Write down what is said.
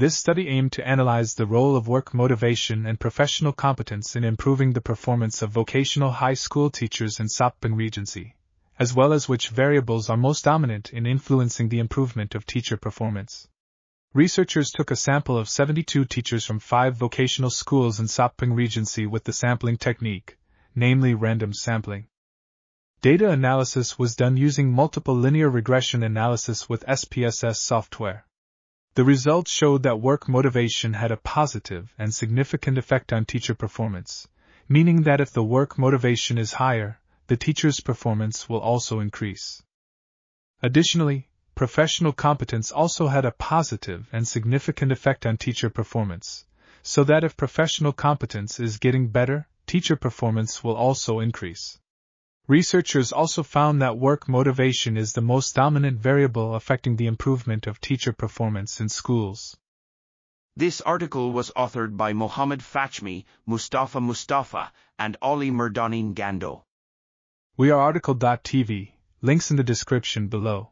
This study aimed to analyze the role of work motivation and professional competence in improving the performance of vocational high school teachers in Soppeng Regency, as well as which variables are most dominant in influencing the improvement of teacher performance. Researchers took a sample of 72 teachers from five vocational schools in Soppeng Regency with the sampling technique, namely random sampling. Data analysis was done using multiple linear regression analysis with SPSS software. The results showed that work motivation had a positive and significant effect on teacher performance, meaning that if the work motivation is higher, the teacher's performance will also increase. Additionally, professional competence also had a positive and significant effect on teacher performance, so that if professional competence is getting better, teacher performance will also increase. Researchers also found that work motivation is the most dominant variable affecting the improvement of teacher performance in schools. This article was authored by Muhammad Fachmi, Mustafa Mustafa, and Ali Murdhani Ngandoh. We are RTCL.TV, links in the description below.